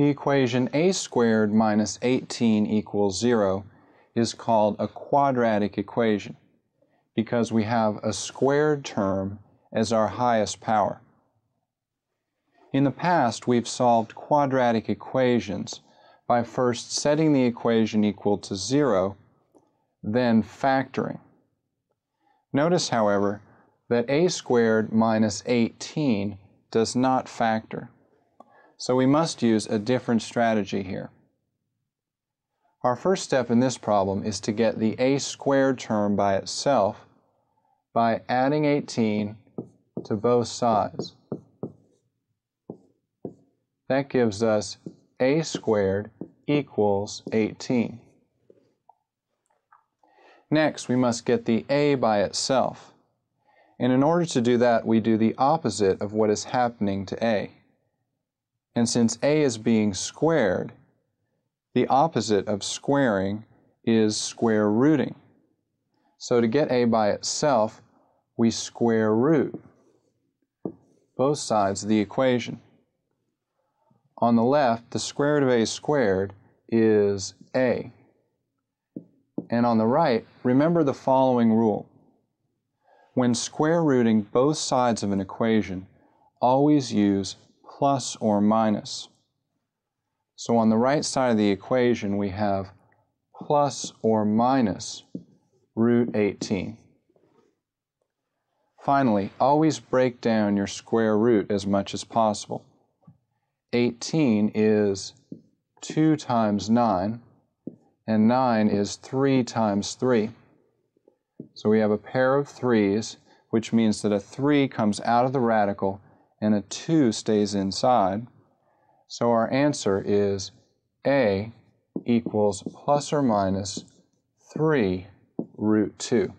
The equation a squared minus 18 equals 0 is called a quadratic equation because we have a squared term as our highest power. In the past, we've solved quadratic equations by first setting the equation equal to 0, then factoring. Notice, however, that a squared minus 18 does not factor. So we must use a different strategy here. Our first step in this problem is to get the a squared term by itself by adding 18 to both sides. That gives us a squared equals 18. Next, we must get the a by itself. And in order to do that, we do the opposite of what is happening to a. And since a is being squared, the opposite of squaring is square rooting. So to get a by itself, we square root both sides of the equation. On the left, the square root of a squared is a. And on the right, remember the following rule. When square rooting both sides of an equation, always use plus or minus. So on the right side of the equation, we have plus or minus root 18. Finally, always break down your square root as much as possible. 18 is 2 times 9, and 9 is 3 times 3. So we have a pair of 3's, which means that a 3 comes out of the radical and a 2 stays inside. So our answer is A equals plus or minus 3 root 2.